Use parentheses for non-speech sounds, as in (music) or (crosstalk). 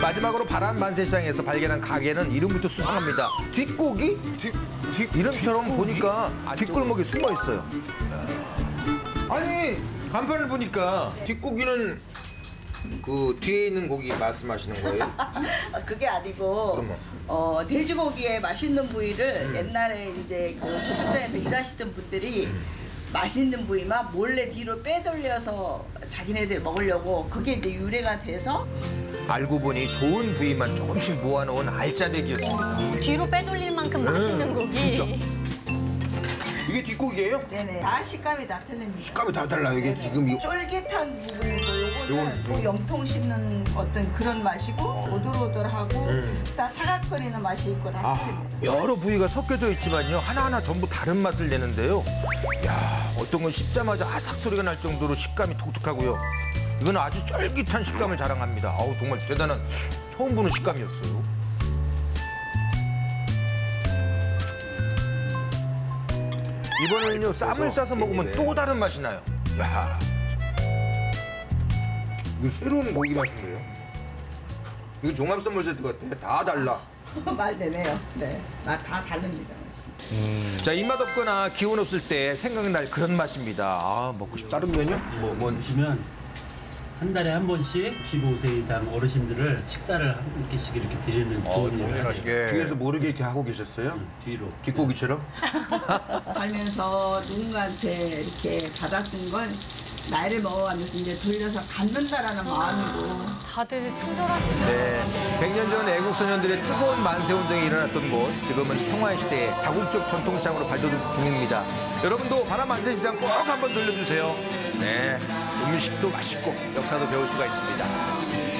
마지막으로 바람 만세시장에서 발견한 가게는 이름부터 수상합니다. 뒷고기? 뒷, 뒷, 이름처럼 보니까 뒷골목에 숨어 있어요. 아니 간판을 보니까 뒷고기는 그 뒤에 있는 고기 말씀하시는 거예요? (laughs) 아, 그게 아니고 그러면? 어, 돼지고기의 맛있는 부위를 옛날에 이제 그 도축장에서 일하시던 분들이 맛있는 부위만 몰래 뒤로 빼돌려서 자기네들 먹으려고 그게 이제 유래가 돼서 알고 보니 좋은 부위만 조금씩 모아놓은 알짜배기였습니다. 뒤로 빼돌릴 만큼 맛있는 고기. 진짜. 이게 뒷고기예요? 네네 다 식감이 다 틀립니다. 식감이 다 달라요. 이게 지금 이 쫄깃한 부분이고 요거는 요건, 뭐 영통 씹는 어떤 그런 맛이고 오돌오돌하고 다 사각거리는 맛이 있고 다 아. 틀립니다. 여러 부위가 섞여져 있지만요 하나하나 전부 다른 맛을 내는데요. 야 어떤 건 씹자마자 아삭 소리가 날 정도로 식감이 독특하고요. 이건 아주 쫄깃한 식감을 자랑합니다. 아우 정말 대단한 처음 보는 식감이었어요. 이번에는요 쌈을 싸서 먹으면 또 다른 맛이 나요. 야. 이거 새로운 고기 맛인데요? 이거 종합 선물 세트 같아. 다 달라. (laughs) 말 되네요. 네, 맛다 다릅니다. 자 입맛 없거나 기운 없을 때 생각날 그런 맛입니다. 아 먹고 싶다. 다른 면요? 뭐, 뭐 보시면 한 달에 한 번씩 65세 이상 어르신들을 식사를 한 끼씩 이렇게 드리는 좋은 일을 하죠. 예. 뒤에서 모르게 이렇게 하고 계셨어요? 뒤로. 뒷고기처럼? (laughs) 살면서 누군가한테 이렇게 받아준 걸 나이를 먹어가면서 이제 돌려서 갖는다라는 마음이고 다들 친절하시죠. 네, 100년 전 애국 소년들의 뜨거운 만세 운동이 일어났던 곳, 지금은 평화의 시대의 다국적 전통시장으로 발돋움 중입니다. 여러분도 바람 만세 시장 꼭 한번 들려주세요. 네, 음식도 맛있고 역사도 배울 수가 있습니다.